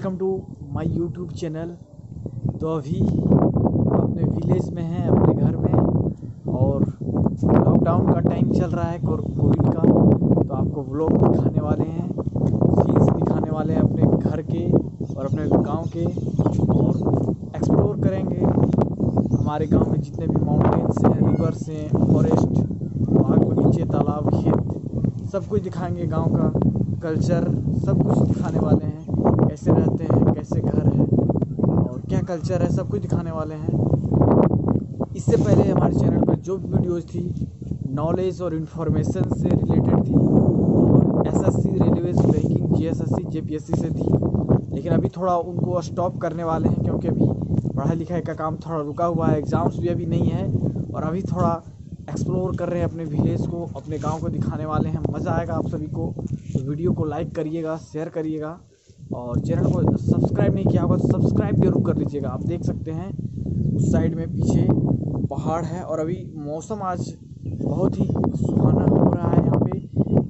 Channel. तो अभी अपने विलेज में हैं, अपने घर में और लॉकडाउन का टाइम चल रहा है कोविड का। तो आपको व्लॉग दिखाने वाले हैं सीन्स दिखाने वाले हैं अपने घर के और अपने गाँव के और एक्सप्लोर करेंगे। हमारे गाँव में जितने भी माउंटेन्स हैं रिवर्स हैं फॉरेस्ट बाग बगीचे, तालाब, खेत, सब कुछ दिखाएँगे गाँव का कल्चर सब कुछ दिखाने वाले हैं। कैसे रहते हैं, कैसे घर है और क्या कल्चर है, सब कुछ दिखाने वाले हैं। इससे पहले हमारे चैनल पर जो भी वीडियोज़ थी नॉलेज और इन्फॉर्मेशन से रिलेटेड थी, और S S C railway banking G S S C J P S C से थी, लेकिन अभी थोड़ा उनको स्टॉप करने वाले हैं, क्योंकि अभी पढ़ाई लिखाई का काम थोड़ा रुका हुआ है एग्ज़ाम्स भी अभी नहीं है, और अभी थोड़ा एक्सप्लोर कर रहे हैं अपने विलेज को, अपने गाँव को दिखाने वाले हैं। मज़ा आएगा आप सभी को तो वीडियो को लाइक करिएगा शेयर करिएगा। और चैनल को सब्सक्राइब नहीं किया होगा तो सब्सक्राइब ज़रूर कर लीजिएगा आप देख सकते हैं, उस साइड में पीछे पहाड़ है और अभी मौसम आज बहुत ही सुहाना हो रहा है यहाँ पे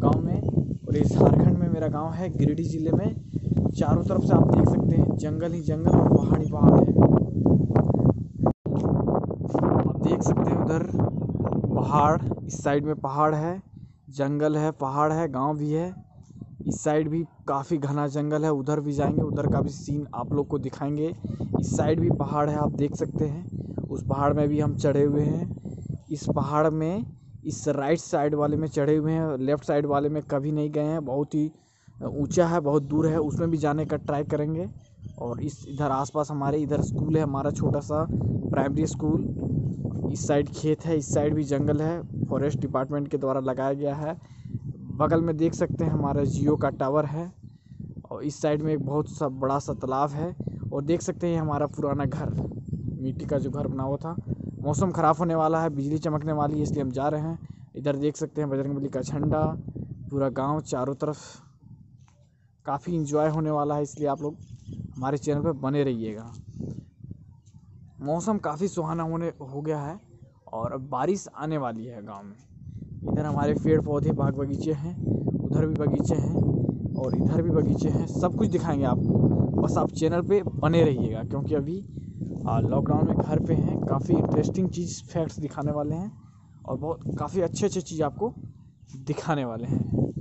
गाँव में और ये झारखंड में मेरा गाँव है, गिरिडीह ज़िले में। चारों तरफ़ से आप देख सकते हैं, जंगल ही जंगल और पहाड़ ही पहाड़ है। आप देख सकते हैं उधर पहाड़, इस साइड में पहाड़ है, जंगल है, पहाड़ है, गाँव भी है। इस साइड भी काफ़ी घना जंगल है, उधर भी जाएँगे, उधर का भी सीन आप लोग को दिखाएँगे। इस साइड भी पहाड़ है, आप देख सकते हैं। उस पहाड़ में भी हम चढ़े हुए हैं। इस पहाड़ में, इस राइट साइड वाले में चढ़े हुए हैं लेफ़्ट साइड वाले में कभी नहीं गए हैं। बहुत ही ऊँचा है, बहुत दूर है, उसमें भी जाने का ट्राई करेंगे। और इस इधर आसपास हमारे इधर स्कूल है, हमारा छोटा सा प्राइमरी स्कूल इस साइड खेत है, इस साइड भी जंगल है। फॉरेस्ट डिपार्टमेंट के द्वारा लगाया गया है। बगल में देख सकते हैं हमारा जियो का टावर है और इस साइड में एक बहुत सा बड़ा सा तालाब है और देख सकते हैं हमारा पुराना घर, मिट्टी का जो घर बना हुआ था। मौसम ख़राब होने वाला है, बिजली चमकने वाली है, इसलिए हम जा रहे हैं। इधर देख सकते हैं बजरंगबली का झंडा, पूरा गाँव चारों तरफ़। काफ़ी इंजॉय होने वाला है, इसलिए आप लोग हमारे चैनल पर बने रहिएगा। मौसम काफ़ी सुहाना होने, हो गया है और अब बारिश आने वाली है गाँव में। इधर हमारे पेड़ पौधे बाग बगीचे हैं, उधर भी बगीचे हैं और इधर भी बगीचे हैं, सब कुछ दिखाएँगे आपको। बस आप चैनल पे बने रहिएगा, क्योंकि अभी लॉकडाउन में घर पे हैं, काफ़ी इंटरेस्टिंग चीज़ फैक्ट्स दिखाने वाले हैं और बहुत, काफ़ी अच्छे अच्छे चीज़ आपको दिखाने वाले हैं।